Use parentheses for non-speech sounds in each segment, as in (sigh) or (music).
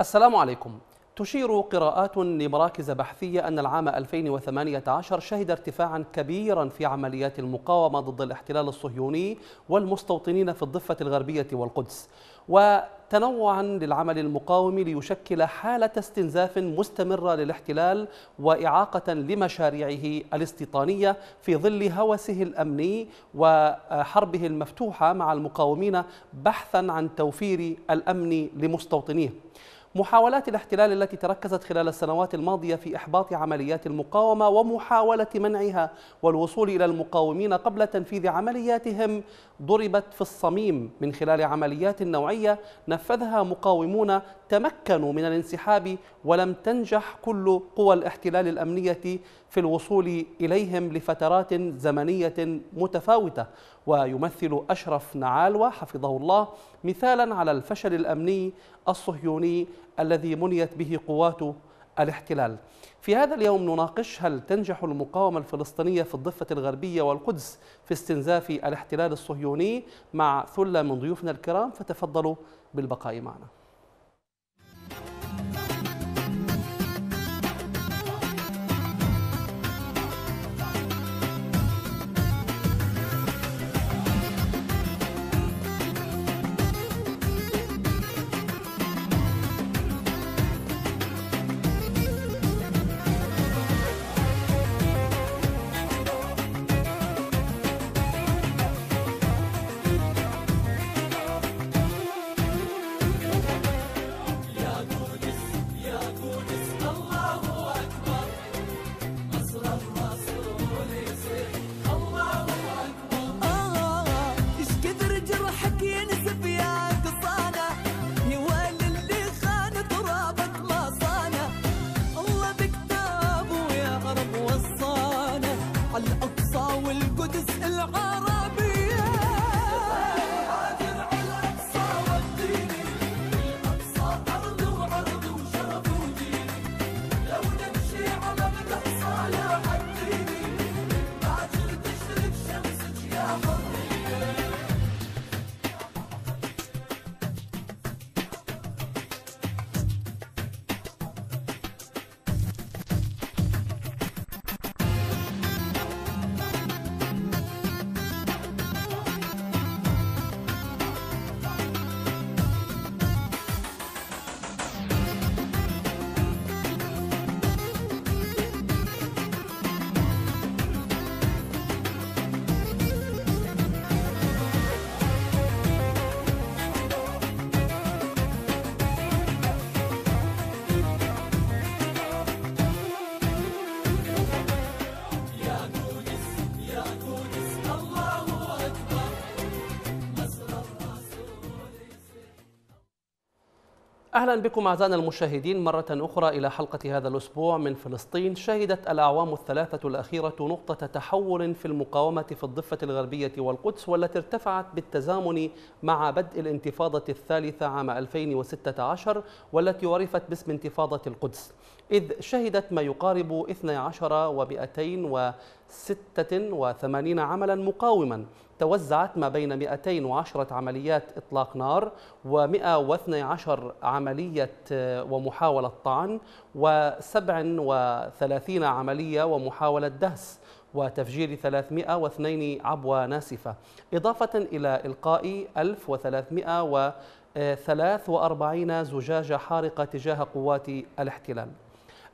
السلام عليكم. تشير قراءات لمراكز بحثية أن العام 2018 شهد ارتفاعا كبيرا في عمليات المقاومة ضد الاحتلال الصهيوني والمستوطنين في الضفة الغربية والقدس. وتنوعا للعمل المقاوم ليشكل حالة استنزاف مستمرة للاحتلال وإعاقة لمشاريعه الاستيطانية في ظل هوسه الأمني وحربه المفتوحة مع المقاومين بحثا عن توفير الأمن لمستوطنيه. محاولات الاحتلال التي تركزت خلال السنوات الماضية في إحباط عمليات المقاومة ومحاولة منعها والوصول إلى المقاومين قبل تنفيذ عملياتهم ضربت في الصميم. من خلال عمليات نوعية نفذها مقاومون تمكنوا من الانسحاب ولم تنجح كل قوى الاحتلال الأمنية في الوصول إليهم لفترات زمنية متفاوتة. ويمثل أشرف نعالوة حفظه الله مثالا على الفشل الأمني الصهيوني الذي منيت به قوات الاحتلال. في هذا اليوم نناقش هل تنجح المقاومة الفلسطينية في الضفة الغربية والقدس في استنزاف الاحتلال الصهيوني مع ثلة من ضيوفنا الكرام. فتفضلوا بالبقاء معنا. أهلا بكم أعزائنا المشاهدين مرة أخرى إلى حلقة هذا الأسبوع من فلسطين شهدت الأعوام الثلاثة الأخيرة نقطة تحول في المقاومة في الضفة الغربية والقدس والتي ارتفعت بالتزامن مع بدء الانتفاضة الثالثة عام 2016 والتي عرفت باسم انتفاضة القدس. إذ شهدت ما يقارب 12 و286 عملا مقاوما. توزعت ما بين 210 عمليات إطلاق نار و112 عملية ومحاولة طعن و37 عملية ومحاولة دهس وتفجير 302 عبوة ناسفة. إضافة إلى إلقاء 1343 زجاجة حارقة تجاه قوات الاحتلال.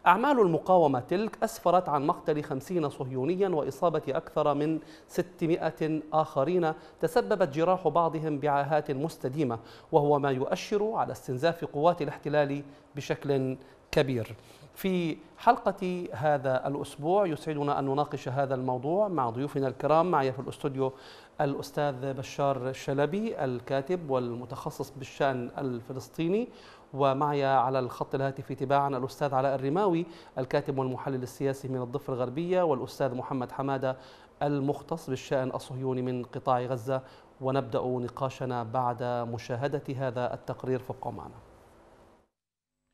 أعمال المقاومة تلك أسفرت عن مقتل خمسين صهيونيا وإصابة أكثر من ستمائة آخرين تسببت جراح بعضهم بعاهات مستديمة وهو ما يؤشر على استنزاف قوات الاحتلال بشكل كبير. في حلقة هذا الأسبوع يسعدنا أن نناقش هذا الموضوع مع ضيوفنا الكرام معي في الأستوديو الأستاذ بشار الشلبي الكاتب والمتخصص بالشأن الفلسطيني ومعي على الخط الهاتفي تباعا الأستاذ علاء الرماوي الكاتب والمحلل السياسي من الضفة الغربية والأستاذ محمد حمادة المختص بالشأن الصهيوني من قطاع غزة. ونبدأ نقاشنا بعد مشاهدة هذا التقرير. فابقوا معنا.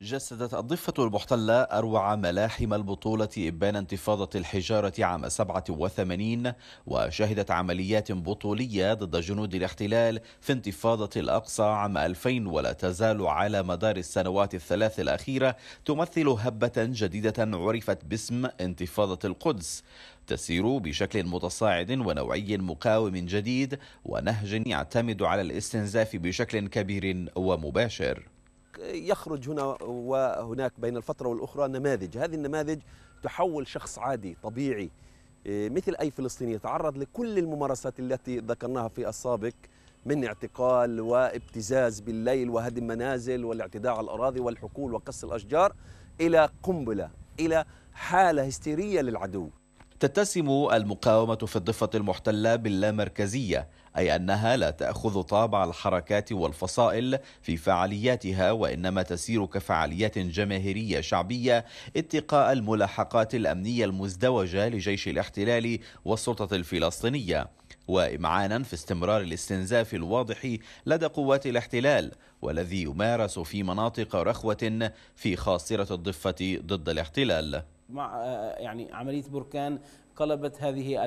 جسدت الضفة المحتلة أروع ملاحم البطولة إبان انتفاضة الحجارة عام 87 وشهدت عمليات بطولية ضد جنود الاحتلال في انتفاضة الأقصى عام 2000 ولا تزال على مدار السنوات الثلاث الأخيرة تمثل هبة جديدة عرفت باسم انتفاضة القدس. تسير بشكل متصاعد ونوعي مقاوم جديد ونهج يعتمد على الاستنزاف بشكل كبير ومباشر. يخرج هنا وهناك بين الفترة والأخرى نماذج. هذه النماذج تحول شخص عادي طبيعي إيه، مثل أي فلسطيني يتعرض لكل الممارسات التي ذكرناها في السابق من اعتقال وابتزاز بالليل وهدم منازل والاعتداء على الأراضي والحقول وقص الأشجار إلى قنبلة إلى حالة هستيرية للعدو. تتسم المقاومة في الضفة المحتلة باللامركزية أي أنها لا تأخذ طابع الحركات والفصائل في فعالياتها وإنما تسير كفعاليات جماهيرية شعبية اتقاء الملاحقات الأمنية المزدوجة لجيش الاحتلال والسلطة الفلسطينية. وإمعانا في استمرار الاستنزاف الواضح لدى قوات الاحتلال والذي يمارس في مناطق رخوة في خاصرة الضفة ضد الاحتلال. مع يعني عملية بركان قلبت هذه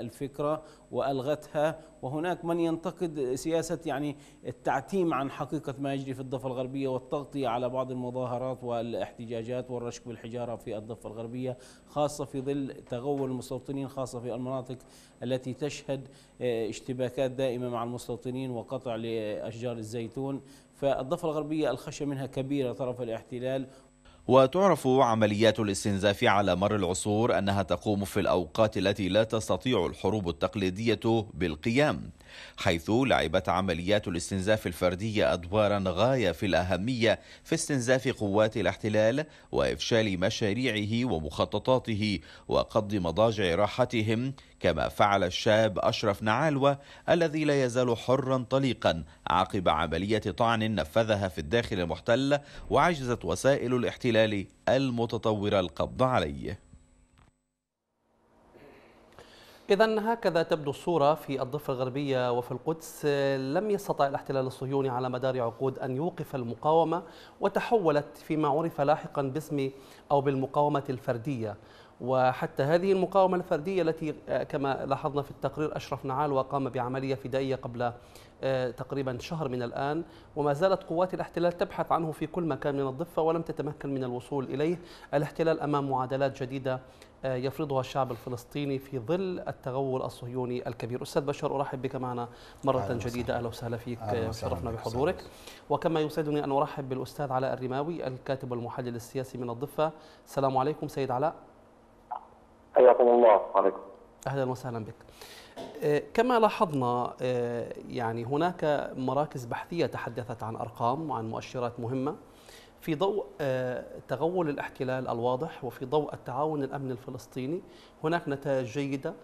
الفكرة وألغتها. وهناك من ينتقد سياسة يعني التعتيم عن حقيقة ما يجري في الضفة الغربية والتغطية على بعض المظاهرات والإحتجاجات والرشق بالحجارة في الضفة الغربية خاصة في ظل تغول المستوطنين خاصة في المناطق التي تشهد آه، اشتباكات دائمة مع المستوطنين وقطع لأشجار الزيتون. فالضفة الغربية الخشية منها كبيرة طرف الاحتلال وتعرف عمليات الاستنزاف على مر العصور أنها تقوم في الأوقات التي لا تستطيع الحروب التقليدية بالقيام. حيث لعبت عمليات الاستنزاف الفردية أدوارا غاية في الأهمية في استنزاف قوات الاحتلال وإفشال مشاريعه ومخططاته وقض مضاجع راحتهم كما فعل الشاب أشرف نعالوة الذي لا يزال حرا طليقا عقب عملية طعن نفذها في الداخل المحتل وعجزت وسائل الاحتلال المتطورة القبض عليه. إذا هكذا تبدو الصورة في الضفة الغربية وفي القدس. لم يستطع الاحتلال الصهيوني على مدار عقود أن يوقف المقاومة وتحولت فيما عرف لاحقا باسم أو بالمقاومة الفردية. وحتى هذه المقاومة الفردية التي كما لاحظنا في التقرير أشرف نعال وقام بعملية فدائية قبل آه، تقريبا شهر من الآن وما زالت قوات الاحتلال تبحث عنه في كل مكان من الضفة ولم تتمكن من الوصول إليه. الاحتلال أمام معادلات جديدة آه، يفرضها الشعب الفلسطيني في ظل التغول الصهيوني الكبير. أستاذ بشر أرحب بك معنا مرة أهلا جديدة. أهلا وسهلا فيك. شرفنا بحضورك. وكما يسعدني أن أرحب بالأستاذ علاء الرماوي الكاتب والمحلل السياسي من الضفة. السلام عليكم سيد علاء. حياكم الله. عليكم أهلا وسهلا بك. آه، كما لاحظنا آه، يعني هناك مراكز بحثية تحدثت عن أرقام وعن مؤشرات مهمة. في ضوء آه، تغول الاحتلال الواضح وفي ضوء التعاون الأمني الفلسطيني هناك نتائج جيدة.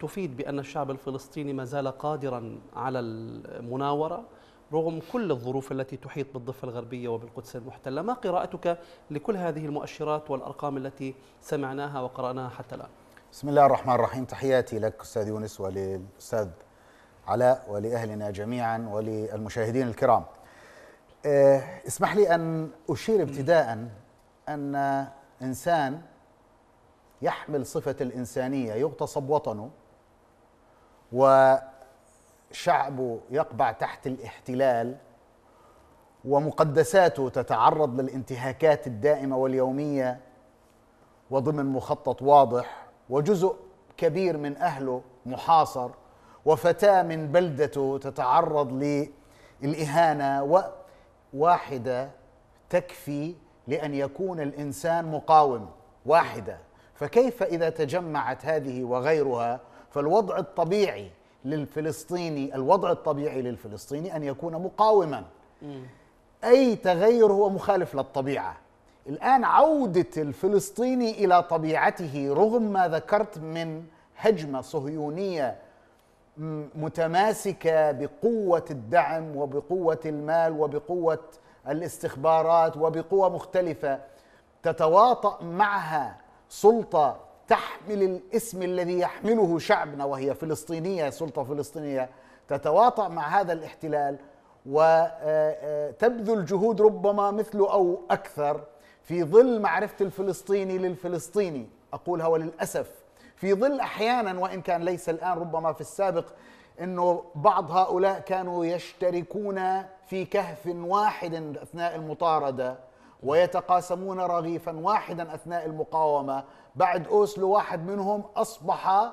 تفيد بأن الشعب الفلسطيني ما زال قادرا على المناورة رغم كل الظروف التي تحيط بالضفة الغربية وبالقدس المحتلة. ما قراءتك لكل هذه المؤشرات والأرقام التي سمعناها وقرأناها حتى الآن؟ بسم الله الرحمن الرحيم. تحياتي لك أستاذ يونس وللأستاذ علاء ولأهلنا جميعا وللمشاهدين الكرام. آه، اسمح لي أن أشير ابتداء أن إنسان يحمل صفة الإنسانية يغتصب وطنه وشعبه يقبع تحت الاحتلال ومقدساته تتعرض للانتهاكات الدائمة واليومية وضمن مخطط واضح وجزء كبير من أهله محاصر وفتاة من بلدته تتعرض للإهانة واحدة تكفي لأن يكون الإنسان مقاوم واحدة. فكيف إذا تجمعت هذه وغيرها فالوضع الطبيعي للفلسطيني الوضع الطبيعي للفلسطيني أن يكون مقاوما. أي تغير هو مخالف للطبيعة. الآن عودة الفلسطيني إلى طبيعته رغم ما ذكرت من هجمة صهيونية متماسكة بقوة الدعم وبقوة المال وبقوة الاستخبارات وبقوة مختلفة تتواطأ معها سلطة تحمل الاسم الذي يحمله شعبنا وهي فلسطينية سلطة فلسطينية تتواطأ مع هذا الاحتلال وتبذل جهود ربما مثله أو أكثر في ظل معرفة الفلسطيني للفلسطيني أقولها وللأسف. في ظل أحيانا وإن كان ليس الآن ربما في السابق إنه بعض هؤلاء كانوا يشتركون في كهف واحد أثناء المطاردة ويتقاسمون رغيفا واحدا أثناء المقاومة. بعد أوسلو واحد منهم أصبح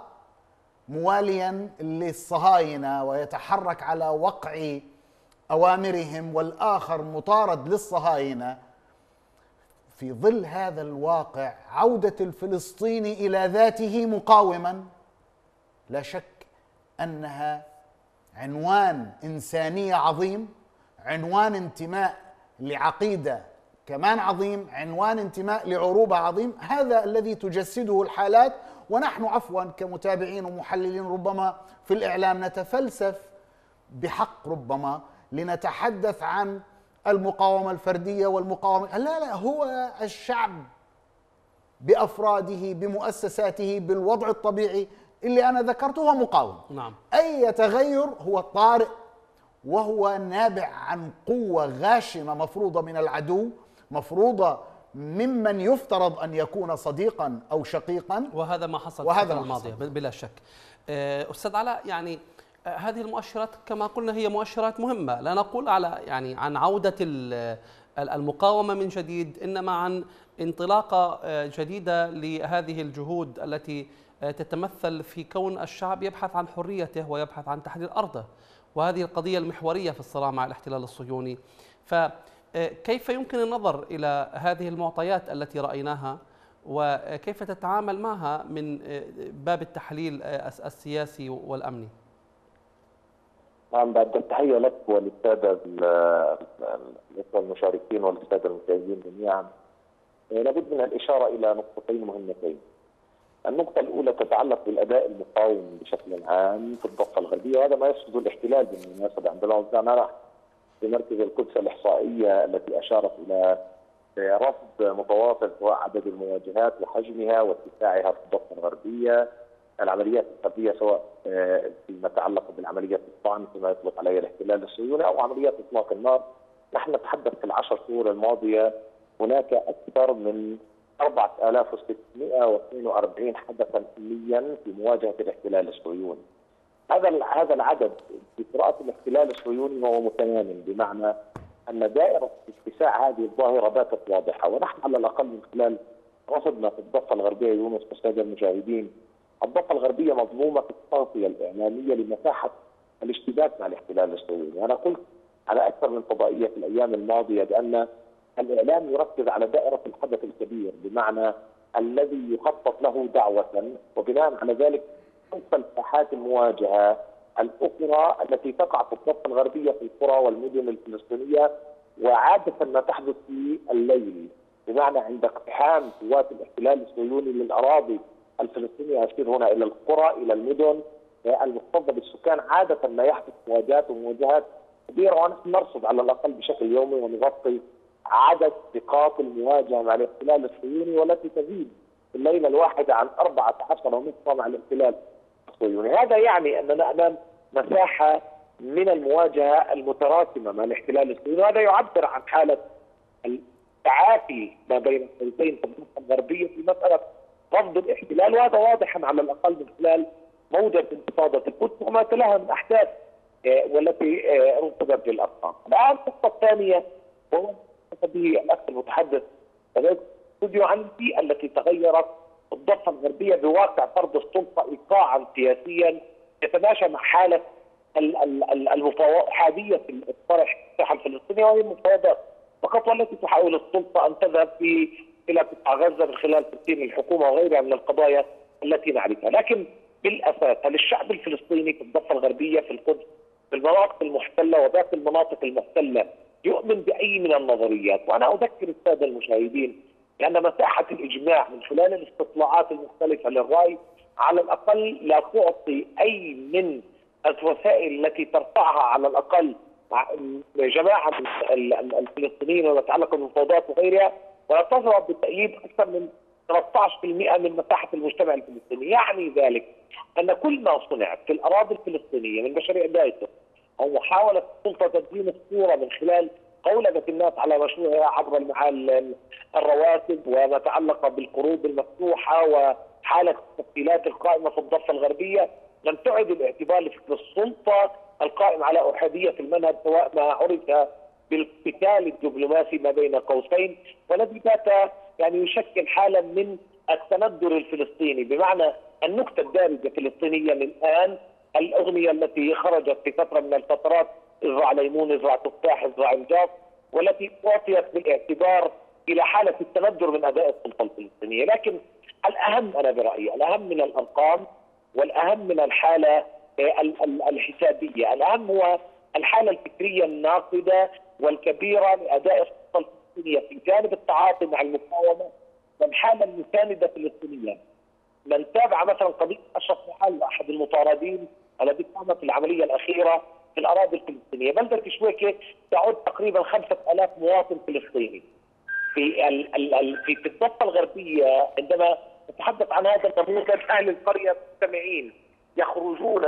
مواليا للصهاينة ويتحرك على وقع أوامرهم والآخر مطارد للصهاينة. في ظل هذا الواقع عودة الفلسطيني إلى ذاته مقاوما لا شك أنها عنوان انسانيه عظيم عنوان انتماء لعقيدة كمان عظيم عنوان انتماء لعروبة عظيم. هذا الذي تجسده الحالات ونحن عفوا كمتابعين ومحللين ربما في الإعلام نتفلسف بحق ربما لنتحدث عن المقاومة الفردية والمقاومه لا لا هو الشعب بأفراده بمؤسساته بالوضع الطبيعي اللي أنا ذكرته هو مقاوم. نعم. أي تغير هو طارئ وهو نابع عن قوة غاشمة مفروضة من العدو مفروضة ممن يفترض أن يكون صديقا أو شقيقا. وهذا ما حصل وهذا ما الماضية حصل. بلا شك. آه، أستاذ علاء يعني هذه المؤشرات كما قلنا هي مؤشرات مهمة. لا نقول على يعني عن عودة ال- المقاومة من جديد إنما عن انطلاقة آه، جديدة لهذه الجهود التي آه، تتمثل في كون الشعب يبحث عن حريته ويبحث عن تحرير أرضه. وهذه القضية المحورية في الصراع مع الاحتلال الصهيوني. فكيف يمكن النظر إلى هذه المعطيات التي رأيناها؟ وكيف تتعامل معها من باب التحليل السياسي والأمني؟ نعم بعد التحية لك وللسادة ال- الإخوة المشاركين وللسادة المشاهدين جميعا. لابد من الإشارة إلى نقطتين مهمتين. النقطة الأولى تتعلق بالأداء المقاوم بشكل عام في الضفة الغربية وهذا ما يقصد الاحتلال بالمناسبة عندما وزعنا في مركز القدس الإحصائية التي أشارت إلى رصد متواصل سواء عدد المواجهات وحجمها واتساعها في الضفة الغربية. العمليات الحربية سواء آه، فيما يتعلق بالعمليات الطعن فيما يطلق عليها الاحتلال الصهيوني أو عمليات إطلاق النار. نحن نتحدث في العشر شهور الماضية هناك أكثر من 4642 حدثا أمنيا في مواجهة الاحتلال الصهيوني. هذا هذا العدد في قراءة الاحتلال الصهيوني هو متيامن بمعنى أن دائرة اتساع هذه الظاهرة باتت واضحة. ونحن على الأقل من خلال رصدنا في الضفة الغربية يونس والسادة المشاهدين الضفة الغربية مظلومة في التغطية الإعلامية لمساحة الاشتباك مع الاحتلال الصهيوني أنا قلت على أكثر من فضائية في الأيام الماضية بأن الإعلام يركز على دائرة الحدث الكبير بمعنى الذي يخطط له دعوة وبناء على ذلك تنقل ساحات المواجهة الأخرى التي تقع في الضفة الغربية في القرى والمدن الفلسطينية وعادة ما تحدث في الليل بمعنى عند اقتحام قوات الاحتلال الصهيوني للأراضي الفلسطينية يسير هنا إلى القرى إلى المدن. المكتظة بالسكان عادة ما يحدث مواجهات ومواجهات كبيرة ونحن نرصد على الأقل بشكل يومي ونغطي عدد نقاط المواجهة مع الاحتلال الصهيوني والتي تزيد في الليلة الواحدة عن 14 نقطة مع الاحتلال الصهيوني. هذا يعني أننا أمام مساحة من المواجهة المتراكمة مع الاحتلال الصهيوني وهذا يعبر عن حالة التعافي ما بين الضفة الغربية في مسألة رفض الاحتلال وهذا واضحا على الأقل من خلال موجة انتفاضة القدس وما تلاها من أحداث آه، والتي آه، رصدت للأرقام. الآن النقطة الثانية وهو به الأخ المتحدث استوديو عندي التي تغيرت الضفة الغربية بواقع فرض السلطة إيقاعا سياسيا يتماشى مع حالة ال- ال- ال- المفاوضات في الطرح الساحة الفلسطينية وهي المفاوضات فقط والتي تحاول السلطة أن تذهب في إلى قطاع غزة من خلال تسليم الحكومة وغيرها من القضايا التي نعرفها. لكن بالأساس هل الشعب الفلسطيني في الضفة الغربية في القدس في المناطق المحتلة وباقي المناطق المحتلة يؤمن بأي من النظريات؟ وأنا أذكر السادة المشاهدين بأن مساحة الإجماع من خلال الاستطلاعات المختلفة للرأي على الأقل لا تعطي أي من الوسائل التي ترفعها على الأقل مع- جماعة ال- ال- الفلسطينيين وما يتعلق بالمفاوضات وغيرها ولا تظهر بالتأييد أكثر من 13% من مساحة المجتمع الفلسطيني. يعني ذلك أن كل ما صنع في الأراضي الفلسطينية من مشاريع دايته أو محاولة السلطه تدوين الصورة من خلال قولبة الناس على مشروعها عبر الرواتب وما تعلق بالقروض المفتوحة وحالة التفصيلات القائمة في الضفة الغربية لم تعد الاعتبار لفكر السلطة القائم على أحادية المنهج سواء ما عرف بالقتال الدبلوماسي ما بين قوسين والذي بات يعني يشكل حاله من التندر الفلسطيني بمعنى النكتة الدارجة فلسطينيا الآن الأغنية التي خرجت في فترة من الفترات ازرع ليمون ازرع تفاح ازرع إنجاز والتي أعطيت بالاعتبار إلى حالة التندر من أداء السلطة الفلسطينية، لكن الأهم أنا برأيي الأهم من الأرقام والأهم من الحالة الحسابية، الأهم هو الحالة الفكرية الناقدة والكبيرة لاداء السلطة الفلسطينية في جانب التعاطي مع المقاومة والحاله المسانده فلسطينيا. من تابع مثلا قضية أشرف محل أحد المطاردين الذي قام في العملية الأخيرة في الأراضي الفلسطينية، بلده شويكه تعد تقريبا 5000 مواطن فلسطيني. في ال في الضفة الغربية عندما نتحدث عن هذا النموذج أهل القرية مجتمعين يخرجون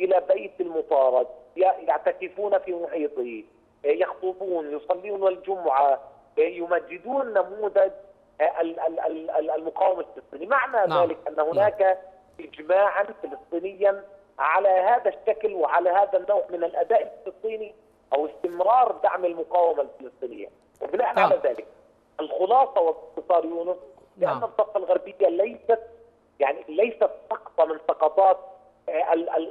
إلى بيت المطارد يعتكفون في محيطه يخطبون يصلون الجمعة يمجدون نموذج المقاومة الفلسطيني، معنى نعم. ذلك أن هناك نعم. اجماعا فلسطينيا على هذا الشكل وعلى هذا النوع من الأداء الفلسطيني أو استمرار دعم المقاومة الفلسطينية، وبناء نعم. على ذلك الخلاصة واختصار يونس لأن نعم. الضفه الغربية ليست يعني ليست سقطه من سقطات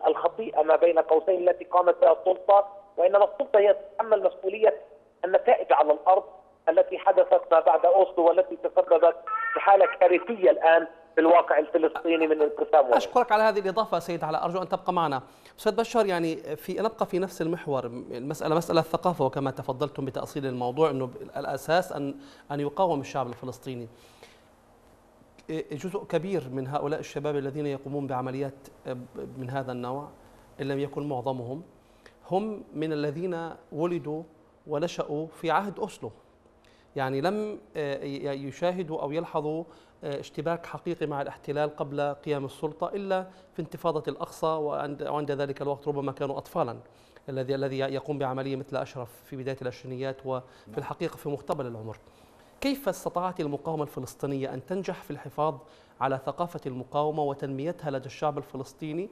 الخطيئة ما بين قوسين التي قامت بها السلطة وانما السلطه هي تتحمل مسؤوليه النتائج على الأرض التي حدثت ما بعد أوسلو والتي تسببت في حاله كارثية الآن في الواقع الفلسطيني من انقسام أشكرك على هذه الإضافة سيد علاء أرجو أن تبقى معنا. أستاذ بشار يعني في نبقى في نفس المحور. المسألة مسألة الثقافة وكما تفضلتم بتأصيل الموضوع إنه الأساس أن أن يقاوم الشعب الفلسطيني. جزء كبير من هؤلاء الشباب الذين يقومون بعمليات من هذا النوع إن لم يكن معظمهم هم من الذين ولدوا ونشأوا في عهد أوسلو. يعني لم يشاهدوا أو يلحظوا اشتباك حقيقي مع الاحتلال قبل قيام السلطة إلا في انتفاضة الأقصى وعند ذلك الوقت ربما كانوا أطفالا الذي الذي يقوم بعملية مثل أشرف في بداية العشرينيات وفي الحقيقة في مقتبل العمر. كيف استطاعت المقاومة الفلسطينية أن تنجح في الحفاظ على ثقافة المقاومة وتنميتها لدى الشعب الفلسطيني؟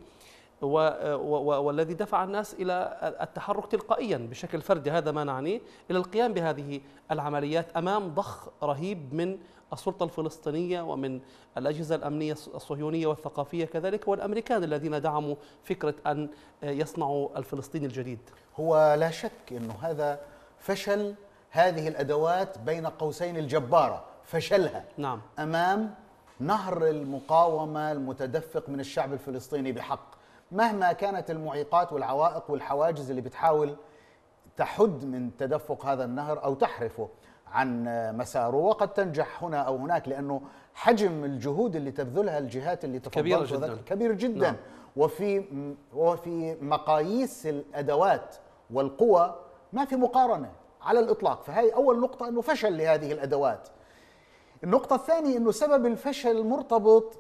والذي دفع الناس إلى التحرك تلقائيا بشكل فردي هذا ما نعنيه إلى القيام بهذه العمليات أمام ضخ رهيب من السلطة الفلسطينية ومن الأجهزة الأمنية الصهيونية والثقافية كذلك والأمريكان الذين دعموا فكرة أن يصنعوا الفلسطيني الجديد. هو لا شك إنه هذا فشل هذه الأدوات بين قوسين الجبارة، فشلها نعم أمام نهر المقاومة المتدفق من الشعب الفلسطيني بحق. مهما كانت المعيقات والعوائق والحواجز اللي بتحاول تحد من تدفق هذا النهر أو تحرفه عن مساره وقد تنجح هنا أو هناك لأنه حجم الجهود اللي تبذلها الجهات اللي كبير جدا. كبير جدا. نعم. وفي وفي مقاييس الأدوات والقوى ما في مقارنة على الإطلاق. فهي أول نقطة أنه فشل لهذه الأدوات. النقطة الثانية أنه سبب الفشل مرتبط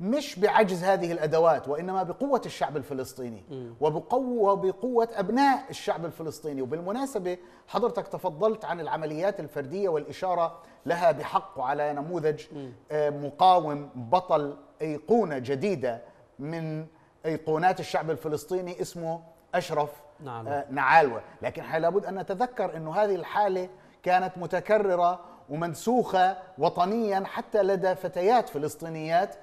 مش بعجز هذه الأدوات وإنما بقوة الشعب الفلسطيني وبقوه وبقوة أبناء الشعب الفلسطيني. وبالمناسبة حضرتك تفضلت عن العمليات الفردية والإشارة لها بحق على نموذج مقاوم بطل أيقونة جديدة من أيقونات الشعب الفلسطيني اسمه أشرف نعم. نعالوة. لكن لابد أن نتذكر إنه هذه الحالة كانت متكررة ومنسوخة وطنيا حتى لدى فتيات فلسطينيات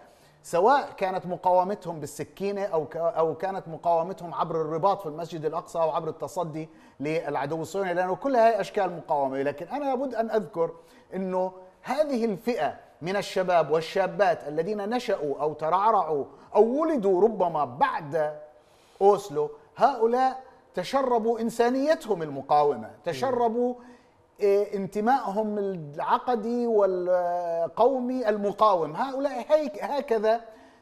سواء كانت مقاومتهم بالسكينة أو أو كانت مقاومتهم عبر الرباط في المسجد الأقصى أو عبر التصدي للعدو الصهيوني لأنه كل هذه أشكال مقاومة. لكن أنا لابد أن أذكر إنه هذه الفئة من الشباب والشابات الذين نشأوا أو ترعرعوا أو ولدوا ربما بعد أوسلو هؤلاء تشربوا إنسانيتهم المقاومة تشربوا انتمائهم العقدي والقومي المقاوم هؤلاء هيك هكذا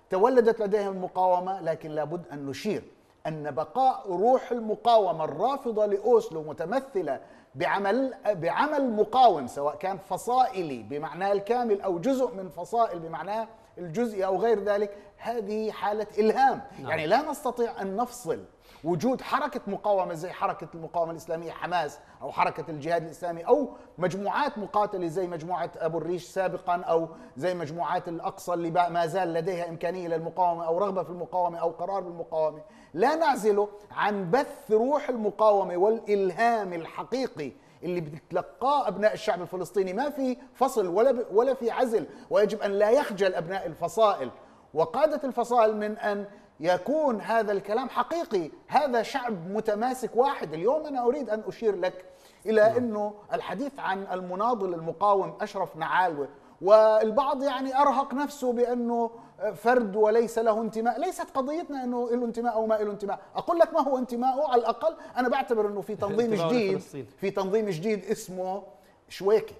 تولدت لديهم المقاومة لكن لابد أن نشير أن بقاء روح المقاومة الرافضة لأوسلو متمثلة بعمل بعمل مقاوم سواء كان فصائلي بمعناه الكامل أو جزء من فصائل بمعناه الجزئي أو غير ذلك هذه حالة إلهام نعم. يعني لا نستطيع أن نفصل وجود حركة مقاومة زي حركة المقاومة الإسلامية حماس أو حركة الجهاد الإسلامي أو مجموعات مقاتلة زي مجموعة أبو الريش سابقا أو زي مجموعات الأقصى اللي ما زال لديها إمكانية للمقاومة أو رغبة في المقاومة أو قرار بالمقاومة. لا نعزله عن بث روح المقاومة والإلهام الحقيقي اللي بتتلقاه أبناء الشعب الفلسطيني. ما في فصل ولا ولا في عزل ويجب أن لا يخجل أبناء الفصائل. وقادة الفصائل من أن يكون هذا الكلام حقيقي. هذا شعب متماسك واحد. اليوم أنا أريد أن أشير لك إلى أنه الحديث عن المناضل المقاوم أشرف نعالوه والبعض يعني أرهق نفسه بأنه فرد وليس له انتماء، ليست قضيتنا أنه له انتماء أو ما له انتماء، أقول لك ما هو انتماءه. على الأقل أنا بعتبر أنه في (laughs) تنظيم جديد. في تنظيم جديد اسمه شويكي.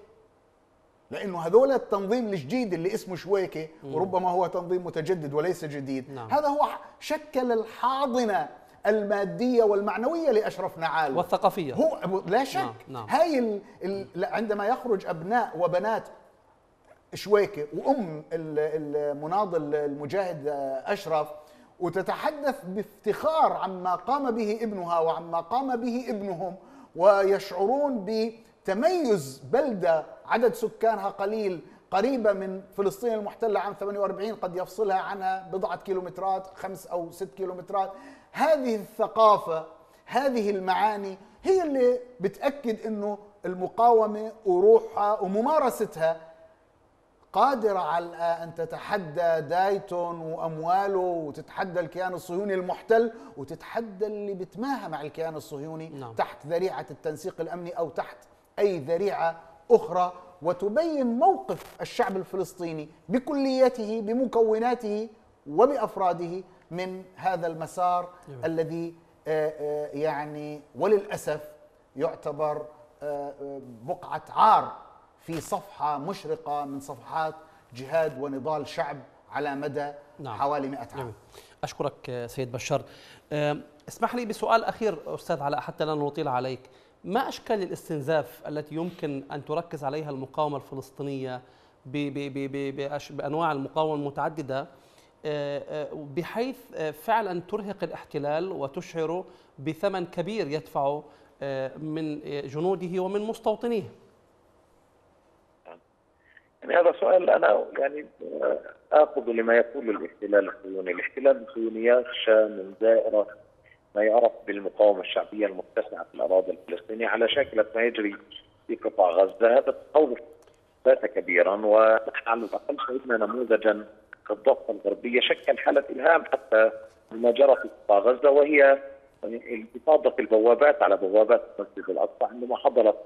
لأنه هذول التنظيم الجديد اللي اسمه شويكي وربما هو تنظيم متجدد وليس جديد نعم. هذا هو شكل الحاضنة المادية والمعنوية لأشرف نعال. والثقافية. هو لا شك. نعم، نعم. هاي ال ال عندما يخرج أبناء وبنات شويكة وأم ال- المناضل المجاهد أشرف وتتحدث بافتخار عما قام به ابنها وعما قام به ابنهم ويشعرون بتميز بلدة عدد سكانها قليل قريبة من فلسطين المحتلة عام 48 قد يفصلها عنها بضعة كيلومترات خمس أو ست كيلومترات هذه الثقافة هذه المعاني هي اللي بتأكد إنه المقاومة وروحها وممارستها قادرة على أن تتحدى دايتون وأمواله وتتحدى الكيان الصهيوني المحتل وتتحدى اللي بتماهى مع الكيان الصهيوني نعم. تحت ذريعة التنسيق الأمني أو تحت أي ذريعة أخرى وتبين موقف الشعب الفلسطيني بكليته بمكوناته وبأفراده من هذا المسار الذي آه، آه، يعني وللأسف يعتبر آه، بقعة عار في صفحة مشرقة من صفحات جهاد ونضال شعب على مدى نعم. حوالي 100 عام. جميل. أشكرك آه، سيد بشار. اسمح لي بسؤال أخير أستاذ علاء حتى لا نطيل عليك. ما أشكال الاستنزاف التي يمكن أن تركز عليها المقاومة الفلسطينية بأنواع المقاومة المتعددة آه، آه، بحيث آه، فعلا ترهق الاحتلال وتشعره بثمن كبير يدفعه آه، من آه، جنوده ومن مستوطنيه يعني هذا سؤال أنا يعني آه، اخذ لما يقول الاحتلال الصهيوني، الاحتلال الصهيوني يخشى من دائره ما يعرف بالمقاومة الشعبية المتسعة في الأراضي الفلسطينية على شاكله ما يجري في قطاع غزة، هذا تخوف ذات كبيرا ونحن على الأقل شهدنا نموذجا في الضفة الغربية شكل حاله الهام حتى ما جرى في قطاع غزة وهي انتفاضه البوابات على بوابات المسجد الأقصى عندما حضرت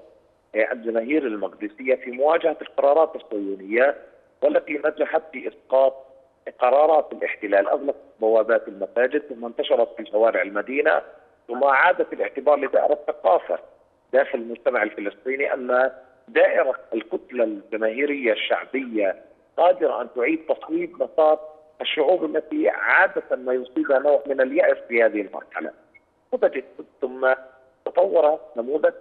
الجماهير المقدسية في مواجهة القرارات الصهيونية والتي نجحت في اسقاط قرارات الاحتلال اغلقت بوابات المساجد ثم انتشرت في شوارع المدينة ثم عادت الاعتبار لدائرة ثقافه داخل المجتمع الفلسطيني أن دائرة الكتلة الجماهيرية الشعبية قادرة أن تعيد تصويب مسار الشعوب التي عادة ما يصيبها نوع من اليأس في هذه المرحلة. نموذج ثم تطور نموذج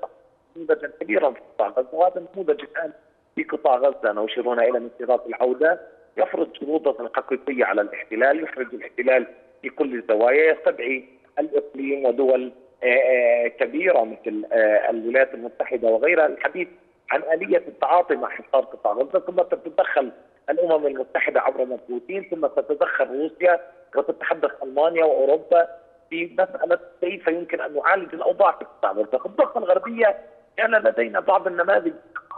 نموذجا كبيرا في قطاع غزة وهذا النموذج الآن في قطاع غزة نشير هنا إلى مسيرات العودة يفرض شروطا حقيقية على الاحتلال يخرج الاحتلال في كل الزوايا يستدعي الإقليم ودول آه، آه، كبيرة مثل آه، الولايات المتحدة وغيرها. الحديث عن آلية التعاطي مع حصار قطاع غزة ثم تتدخل الأمم المتحدة عبر مبعوثين ثم تتدخل روسيا وتتحدث ألمانيا وأوروبا في مسألة كيف يمكن أن نعالج الأوضاع في قطاع غزة، الضفه الغربية كان لدينا بعض النماذج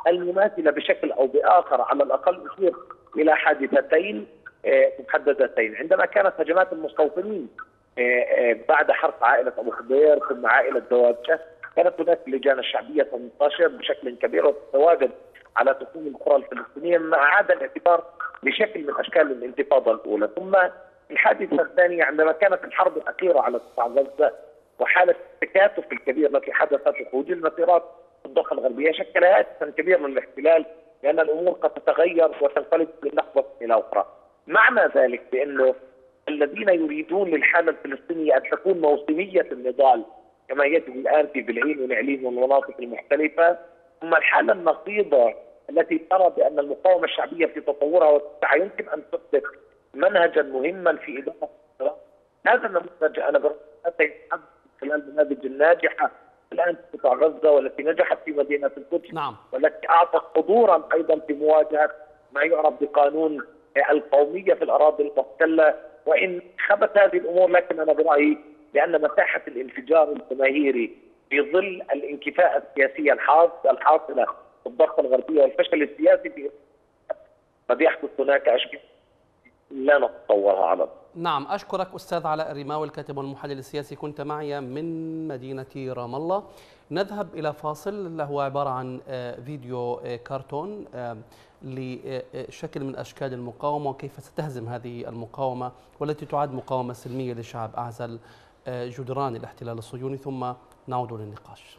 المماثلة بشكل أو بآخر على الأقل اشير إلى حادثتين آه، محددتين، عندما كانت هجمات المستوطنين آه، آه، بعد حرق عائلة أبو خضير ثم عائلة دوابشه كانت هناك اللجان الشعبيه تنتشر بشكل كبير وتتواجد على تقويم القرى الفلسطينية مما اعاد الاعتبار بشكل من أشكال الانتفاضة الأولى، ثم الحادثة الثانية عندما كانت الحرب الأخيرة على قطاع غزة وحالة التكاتف الكبير التي حدثت وخروج المسيرات الضفه الغربية شكل هاتفا كبيرا للاحتلال لأن الأمور قد تتغير وتنقلب من لحظه إلى أخرى. معنى ذلك بأنه الذين يريدون للحاله الفلسطينيه أن تكون موسمية النضال كما يجري الآن في بلعين ونعلين والمناطق المختلفة ثم الحالة النقيضة التي ترى بأن المقاومة الشعبية في تطورها واتساعها يمكن أن تثبت منهجا مهما في إدارة. هذا النموذج أنا برأيي خلال النماذج الناجحة الآن في قطاع غزه والتي نجحت في مدينة القدس نعم. والتي اعطت حضورا أيضا في مواجهة ما يعرف بقانون القومية في الأراضي المحتلة وإن خبت هذه الأمور لكن أنا برأيي بأن مساحة الانفجار الجماهيري في ظل الانكفاء السياسيه الحاصله الحاصلة في الضفه الغربيه والفشل السياسي في قد يحدث هناك اشياء لا نتصورها على الأرض. نعم أشكرك أستاذ علاء الرماوي الكاتب والمحلل السياسي. كنت معي من مدينة رام الله. نذهب إلى فاصل. هو عبارة عن آه، فيديو آه، كرتون آه، لشكل من أشكال المقاومة وكيف ستهزم هذه المقاومة والتي تعد مقاومة سلمية لشعب أعزل جدران الاحتلال الصهيوني. ثم نعود للنقاش.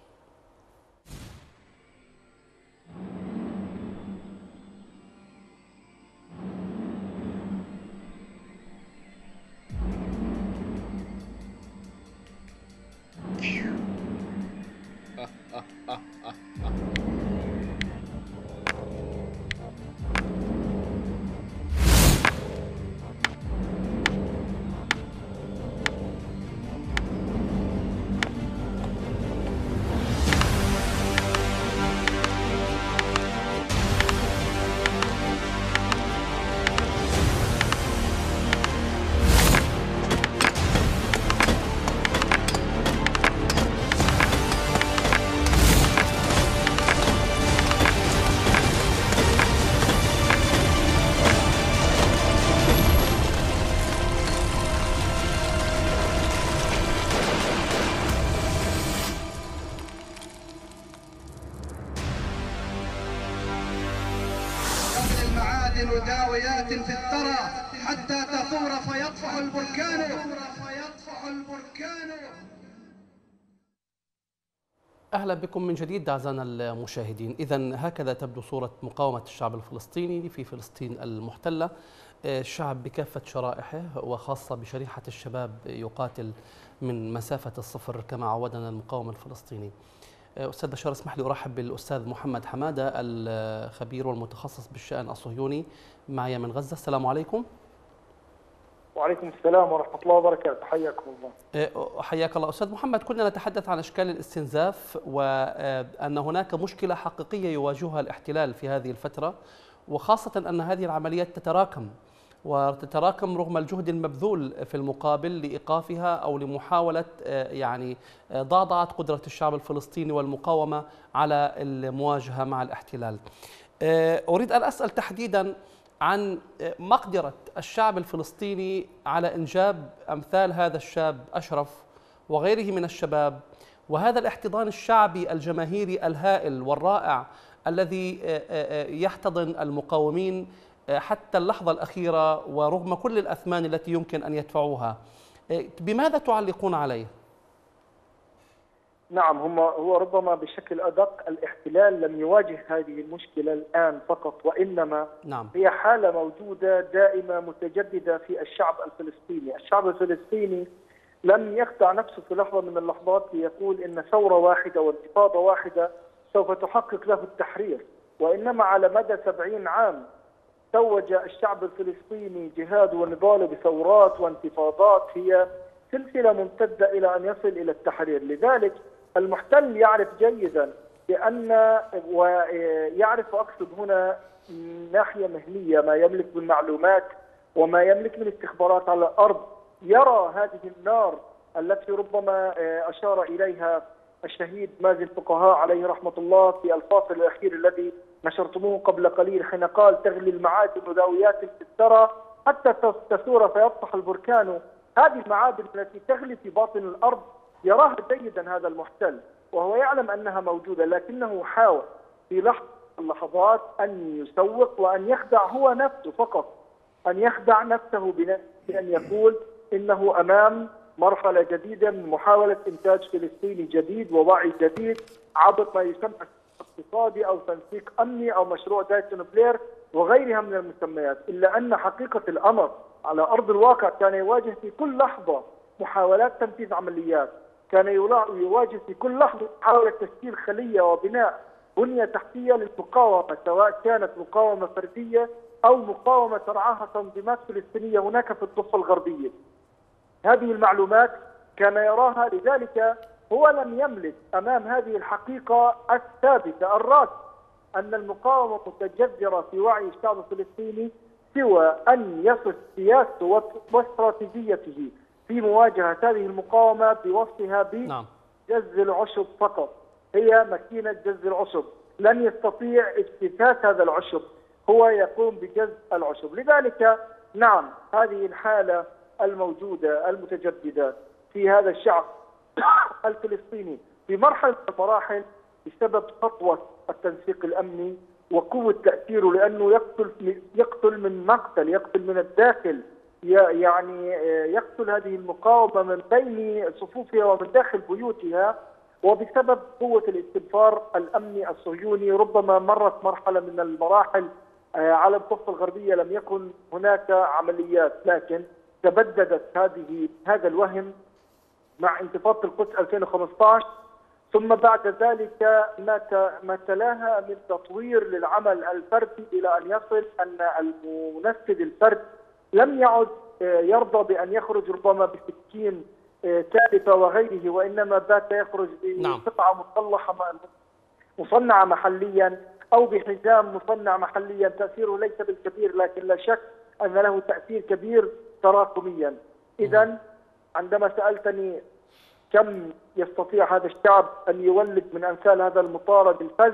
أهلا بكم من جديد أعزائنا المشاهدين، اذا هكذا تبدو صورة مقاومة الشعب الفلسطيني في فلسطين المحتلة، الشعب بكافة شرائحه وخاصة بشريحة الشباب يقاتل من مسافة الصفر كما عودنا المقاوم الفلسطيني. أستاذ بشار اسمح لي أرحب بالأستاذ محمد حمادة الخبير والمتخصص بالشأن الصهيوني معي من غزة. السلام عليكم. وعليكم السلام ورحمة الله وبركاته. حياكم الله. أه، حياك الله. أستاذ محمد كنا نتحدث عن إشكال الاستنزاف وأن هناك مشكلة حقيقية يواجهها الاحتلال في هذه الفترة وخاصة أن هذه العمليات تتراكم وتتراكم رغم الجهد المبذول في المقابل لإيقافها أو لمحاولة آه، يعني آه، ضعضعه قدرة الشعب الفلسطيني والمقاومة على المواجهة مع الاحتلال. آه، أريد أن أسأل تحديدا عن مقدرة الشعب الفلسطيني على إنجاب أمثال هذا الشاب أشرف وغيره من الشباب وهذا الاحتضان الشعبي الجماهيري الهائل والرائع الذي يحتضن المقاومين حتى اللحظة الأخيرة ورغم كل الأثمان التي يمكن أن يدفعوها بماذا تعلقون عليه؟ نعم هم هو ربما بشكل أدق الاحتلال لم يواجه هذه المشكلة الآن فقط وإنما نعم. هي حالة موجودة دائمة متجددة في الشعب الفلسطيني، الشعب الفلسطيني لم يخدع نفسه في لحظة من اللحظات ليقول إن ثورة واحدة وانتفاضة واحدة سوف تحقق له التحرير، وإنما على مدى سبعين عام توج الشعب الفلسطيني جهاده ونضاله بثورات وانتفاضات هي سلسلة ممتدة إلى أن يصل إلى التحرير. لذلك المحتل يعرف جيدا بأن ويعرف وأقصد هنا ناحية مهنية ما يملك من معلومات وما يملك من استخبارات على الأرض. يرى هذه النار التي ربما أشار إليها الشهيد مازن فقهاء عليه رحمة الله في الفاصل الأخير الذي نشرتموه قبل قليل حين قال تغلي المعادن وداويات في الثرى حتى تثور فيطفح البركان. هذه المعادن التي تغلي في باطن الأرض يراها جيدا هذا المحتل وهو يعلم أنها موجودة لكنه حاول في لحظة اللحظات أن يسوق وأن يخدع هو نفسه فقط أن يخدع نفسه بأن يقول إنه أمام مرحلة جديدة من محاولة إنتاج فلسطيني جديد ووعي جديد عبر ما يسمى اقتصادي أو تنسيق أمني أو مشروع دايتون بلير وغيرها من المسميات إلا أن حقيقة الأمر على أرض الواقع كان يواجه في كل لحظة محاولات تنفيذ عمليات. كان يواجه في كل لحظة محاولة تشكيل خلية وبناء بنية تحتية للمقاومة سواء كانت مقاومة فردية أو مقاومة ترعاها تنظيمات فلسطينية هناك في الضفة الغربية. هذه المعلومات كان يراها لذلك هو لم يملك أمام هذه الحقيقة الثابتة الراسخه أن المقاومة متجذرة في وعي الشعب الفلسطيني سوى أن يصف سياسته واستراتيجيته في مواجهة هذه المقاومة بوصفها نعم. بجز العشب فقط. هي ماكينه جز العشب. لن يستطيع اجتثاث هذا العشب. هو يقوم بجز العشب. لذلك نعم هذه الحالة الموجودة المتجددة في هذا الشعب (coughs) الفلسطيني. في مرحلة المراحل بسبب سطوه التنسيق الأمني وقوة تأثيره لأنه يقتل يقتل من مقتل يقتل من الداخل. يعني يقتل هذه المقاومة من بين صفوفها ومن داخل بيوتها وبسبب قوة الاستنفار الأمني الصهيوني ربما مرت مرحلة من المراحل آه، على الضفة الغربية لم يكن هناك عمليات لكن تبددت هذه هذا الوهم مع انتفاضة القدس 2015 ثم بعد ذلك ما ما تلاها من تطوير للعمل الفردي إلى أن يصل أن المنفذ الفرد لم يعد آه، يرضى بأن يخرج ربما بسكين آه، كالفه وغيره وإنما بات يخرج نعم. بقطعة مسلحه م- مصنعة محليا أو بحزام مصنع محليا. تأثيره ليس بالكبير لكن لا شك أن له تأثير كبير تراكميا. اذا عندما سألتني كم يستطيع هذا الشعب أن يولد من أمثال هذا المطارد الفذ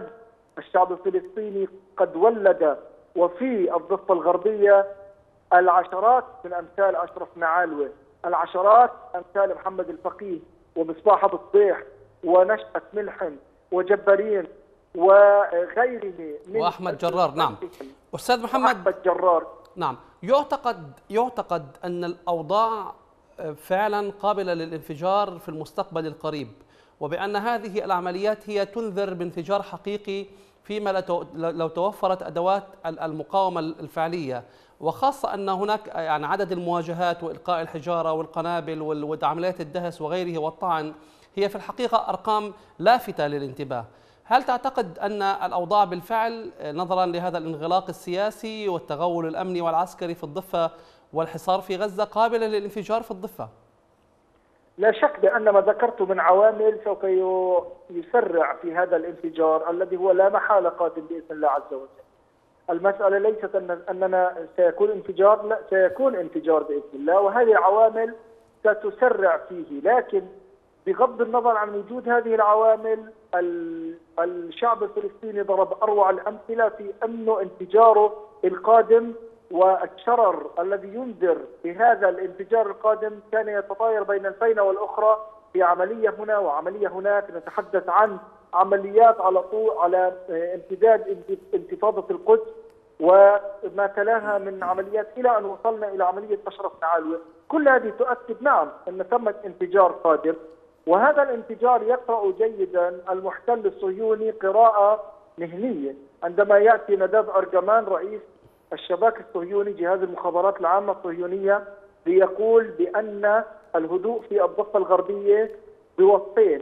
الشعب الفلسطيني قد ولد وفي الضفة الغربية العشرات من أمثال أشرف نعالوه العشرات أمثال محمد الفقيه ومصباح أبو الصبيح ونشأة ملحم وجبارين وغيره من وأحمد جرار، نعم. أستاذ محمد. احمد جرار. نعم. يعتقد يعتقد أن الأوضاع فعلا قابلة للانفجار في المستقبل القريب وبأن هذه العمليات هي تنذر بانفجار حقيقي فيما لو توفرت أدوات ال- المقاومة الفعلية وخاصة أن هناك يعني عدد المواجهات وإلقاء الحجارة والقنابل وال- وعمليات الدهس وغيره والطعن هي في الحقيقة أرقام لافتة للانتباه هل تعتقد أن الأوضاع بالفعل نظرا لهذا الانغلاق السياسي والتغول الأمني والعسكري في الضفة والحصار في غزة قابلة للانفجار في الضفة؟ لا شك بأن ما ذكرت من عوامل سوف يسرع في هذا الانفجار الذي هو لا محاله قادم بإذن الله عز وجل. المسألة ليست ان أننا سيكون انفجار لا سيكون انفجار بإذن الله وهذه العوامل ستسرع فيه لكن بغض النظر عن وجود هذه العوامل ال- الشعب الفلسطيني ضرب أروع الأمثلة في انه انفجاره القادم والشرر الذي ينذر بهذا الانفجار القادم كان يتطاير بين الفينة والأخرى في عملية هنا وعملية هناك. نتحدث عن عمليات على طول على امتداد انت- انتفاضة القدس وما تلاها من عمليات إلى أن وصلنا إلى عملية أشرف نعالوه، كل هذه تؤكد نعم أن ثمه انفجار قادم وهذا الانفجار يقرأ جيدا المحتل الصهيوني قراءة مهنية. عندما يأتي نداب أرجمان رئيس الشباك الصهيوني جهاز المخابرات العامة الصهيونية ليقول بأن الهدوء في الضفة الغربية بوصفين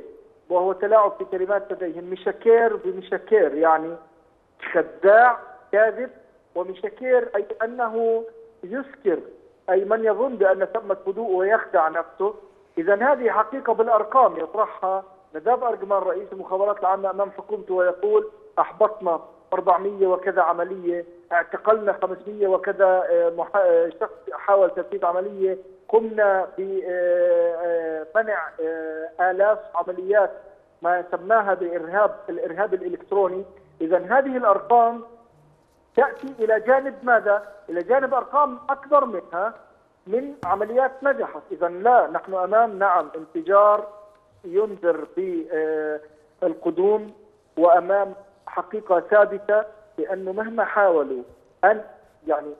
وهو تلاعب في كلمات لديهم مشكير بمشكير يعني خداع كاذب ومشكير أي أنه يسكر أي من يظن بأن ثمه هدوء ويخدع نفسه. اذا هذه حقيقة بالأرقام يطرحها نداب أرجمان رئيس المخابرات العامة أمام حكومته ويقول أحبطنا 400 وكذا عملية اعتقلنا 500 وكذا آه، آه، شخص حاول تنفيذ عملية. قمنا بمنع آلاف عمليات ما سماها بارهاب الإرهاب الإلكتروني. اذا هذه الأرقام تأتي إلى جانب ماذا؟ إلى جانب أرقام أكبر منها من عمليات نجحت، اذا لا نحن أمام نعم انفجار ينذر بالقدوم وأمام حقيقة ثابتة. بانه مهما حاولوا ان يعني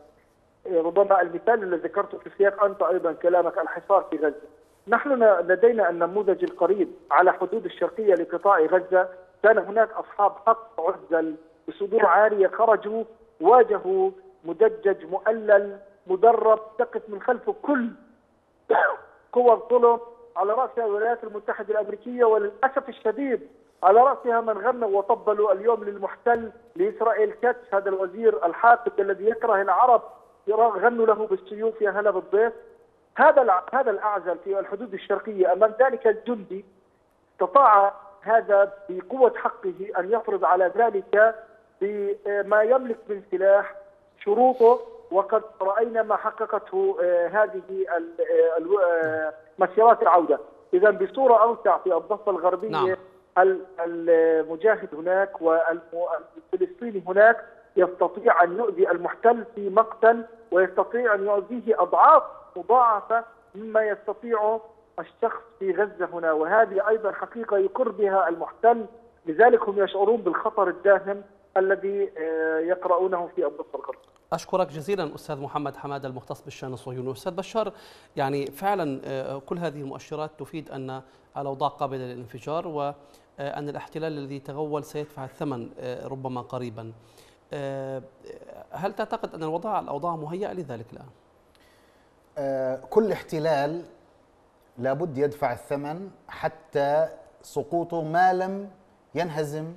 ربما المثال الذي ذكرته في سياق أنت أيضا كلامك الحصار في غزة. نحن لدينا النموذج القريب على حدود الشرقية لقطاع غزة كان هناك أصحاب حق عزل بصدور عارية خرجوا واجهوا مدجج مؤلل مدرب تقف من خلفه كل (coughs) قوى الظلم على راسها الولايات المتحدة الأمريكية وللأسف الشديد على رأسها من غنوا وطبلوا اليوم للمحتل لإسرائيل كاتس هذا الوزير الحاقد الذي يكره العرب غنوا له بالسيوف يا هلا بالضيف هذا هذا الأعزل في الحدود الشرقية أمام ذلك الجندي استطاع هذا بقوة حقه أن يفرض على ذلك بما يملك من سلاح شروطه وقد رأينا ما حققته آه، هذه آه، آه، مسيرات العودة إذا بصورة أوسع في الضفة الغربية نعم. ال- المجاهد هناك والفلسطيني هناك يستطيع أن يؤذي المحتل في مقتل ويستطيع أن يؤذيه أضعاف مضاعفة مما يستطيع الشخص في غزة هنا. وهذه أيضا حقيقة يقر بها المحتل. لذلك هم يشعرون بالخطر الداهم الذي آه، يقرؤونه في الضفة الغربية أشكرك جزيلا أستاذ محمد حماد المختص بالشأن الصهيوني. أستاذ بشار يعني فعلا آه، كل هذه المؤشرات تفيد أن الأوضاع قابلة للانفجار وأن الاحتلال الذي تغول سيدفع الثمن آه، ربما قريبا آه، هل تعتقد أن الوضع الأوضاع مهيئة لذلك الآن؟ آه، كل احتلال لابد يدفع الثمن حتى سقوطه ما لم ينهزم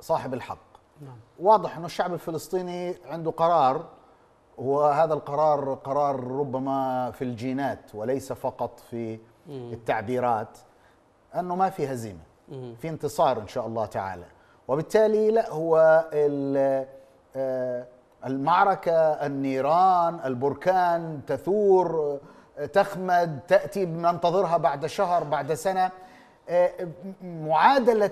صاحب الحق نعم. واضح أن الشعب الفلسطيني عنده قرار وهذا القرار قرار ربما في الجينات وليس فقط في التعبيرات أنه ما في هزيمة في انتصار إن شاء الله تعالى. وبالتالي لا هو آه، المعركة النيران البركان تثور آه، تخمد تأتي ننتظرها بعد شهر بعد سنة. آه، م- معادلة